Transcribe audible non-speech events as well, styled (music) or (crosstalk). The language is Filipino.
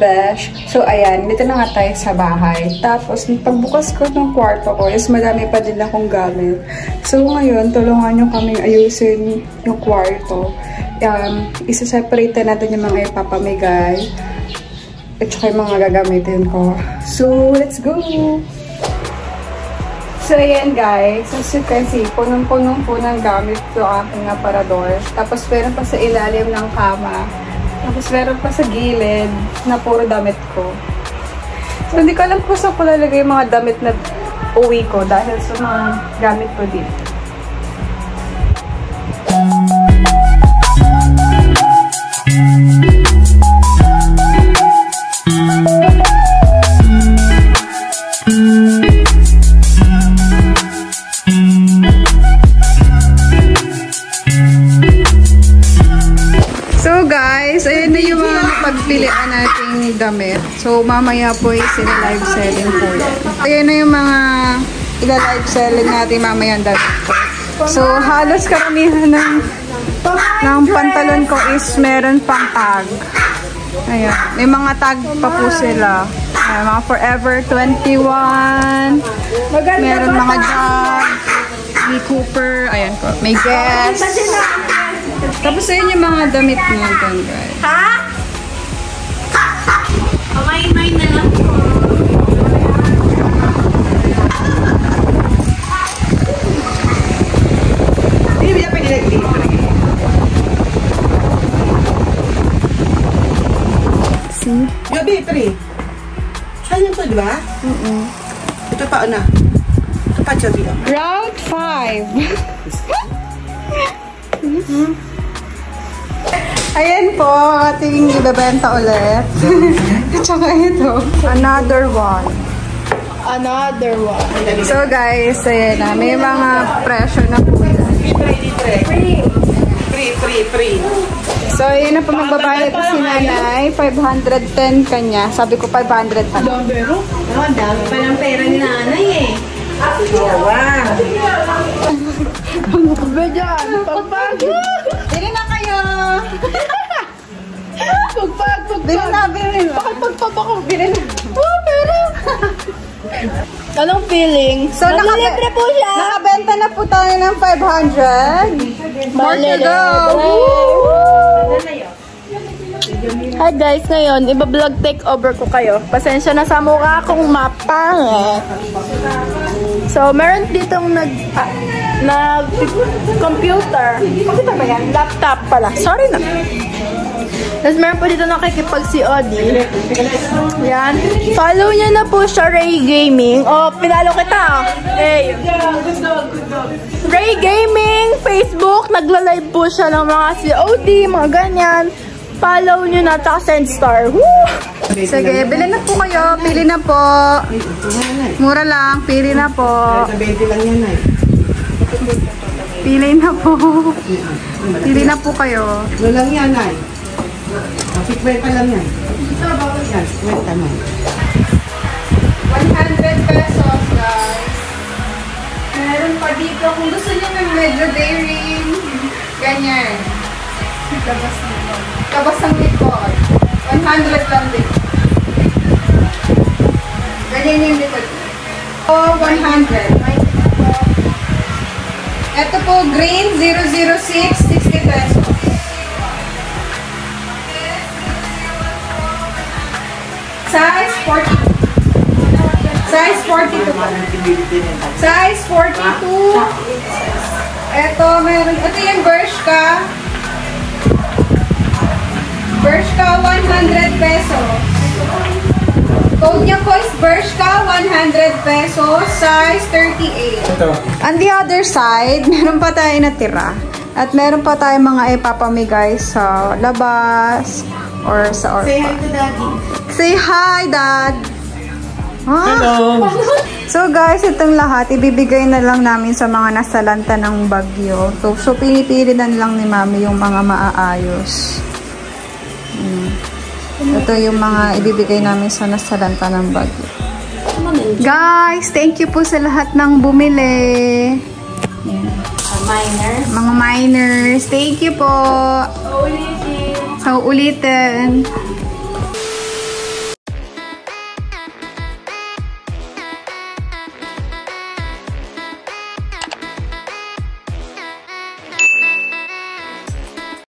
besh. So, ayan, dito na nga tayo sa bahay. Tapos, pagbukas ko ng kwarto ko, is madami pa din akong gamit. So, ngayon, tulungan nyo kaming ayusin yung kwarto. Um, isa-separate natin yung mga ipapamigay. At saka yung mga gagamitin ko. So, let's go! So, ayan guys. As you can see, punong-punong po ng gamit ko aking aparador. Tapos, meron pa sa ilalim ng kama. Tapos, meron pa sa gilid na puro damit ko. So, hindi ko alam kung saan ko lalagay yung mga damit na uwi ko dahil sa mga gamit ko dito. Mga pagpilian nating damit. So mamaya po ay sila live selling po yan. Ayun na yung mga ila-live selling natin mamaya ang damit ko. So halos karamihan ng, ng pantalon ko is meron pang tag. Ayan. May mga tag pa po sila. Ayan, mga Forever 21. Meron mga Jog. Lee Cooper. Ayan po. May Guess. Tapos ayun yung mga damit natin, guys. Ha? See? Gabi, pre. Yun to, di ba? Mm-mm. Ito pa, ano? Ito pa, Gabi. oh. Route 5. (laughs) Ayan po, ating ibebenta ulit. (laughs) At saka ito, another one. Another one. So guys, ayan na, may mga presyo na po yan. Free, free, free, free. So, yun na po magbabayad si nanay. 510 kanya. Sabi ko 500 pa. Pero? Oh, ang dami pa ng pera ni nanay eh. Yawa. Ano ba dyan? Pagpag! Bili na kayo! Pagpag! Bili na, bili na. Bakit pagpapako? Bili na. Oh, pero! Anong feeling? So, Manlilibre po siya! Nakabenta na po tayo ng 500. More to go. Hi guys, ngayon, iba-vlog takeover ko kayo. Pasensya na sa mukha akong mapangit. So, meron ditong nag... ah, nag... computer. Computer ba yan? Laptop pala. Sorry na. Tapos meron po dito nakikipag si Odi. Yan. Follow niya na po siya, Ray Gaming. Oh, pinalo kita. Hey. Ray Gaming, Facebook, nagla-live po siya ng mga COD, mga ganyan. Follow nyo na, tsaka send star. Woo! Sige, bili na po kayo. Pili na po. Mura lang. Pili na po. Sa 20 lang yan, ay. Pili na po. Pili na po kayo. Ano lang yan, ay. Pa lang yan. Yan, kwenta mo. 100 pesos, guys. Meron pa dito. Kung gusto niyo ng medyo daring, ganyan. Labas nito. Labas ng likod. 100 lang din. Ganyan yung likod. Oh, 100. Ito po, green 006, Size 40. Size 42 po. Size 42. Ito, meron. Ito yung Bershka. Bershka, 100 pesos. Code niya po is Bershka, 100 pesos. Size 38. Ito. On the other side, (laughs) meron pa tayo natira. At meron pa tayo mga ipapamigay sa labas or sa Say hi to daddy. Say hi, Dad! Ah. Hello. So guys, itong lahat, ibibigay na lang namin sa mga nasalanta ng bagyo. So, so pinipili na lang ni Mami yung mga maaayos. Mm. Ito yung mga ibibigay namin sa nasalanta ng bagyo. Guys, thank you po sa lahat ng bumili. Minor. Mga miners, thank you po. Ulitin. So, ulitin.